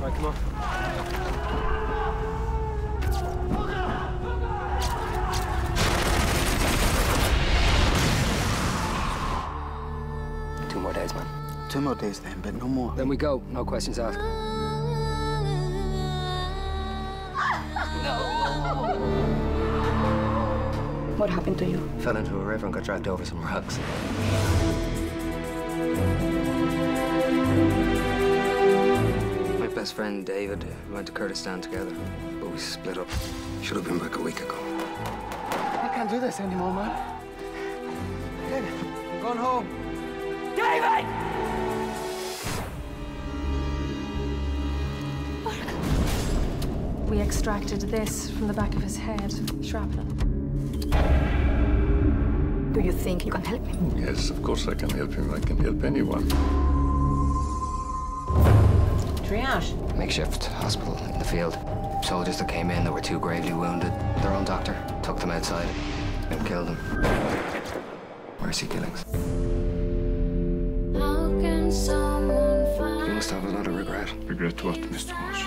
Right, come on. Two more days, man. Two more days then, but no more. Then we go. No questions asked. What happened to you? Fell into a river and got dragged over some rocks. Best friend David, we went to Kurdistan together, but we split up. Should have been back a week ago. I can't do this anymore, man. David, I'm going home. David! Mark. We extracted this from the back of his head, shrapnel. Do you think you can help him? Yes, of course I can help him. I can help anyone. Triage. Makeshift hospital in the field. Soldiers that came in that were too gravely wounded. Their own doctor took them outside and killed them. Mercy killings. You must have a lot of regret. Regret what, Mr. Marsh?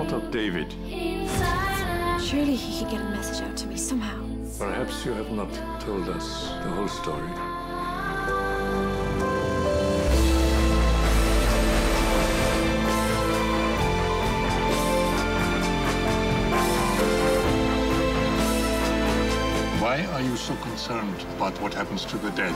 What of David? Surely he could get a message out to me somehow. Perhaps you have not told us the whole story. Why are you so concerned about what happens to the dead?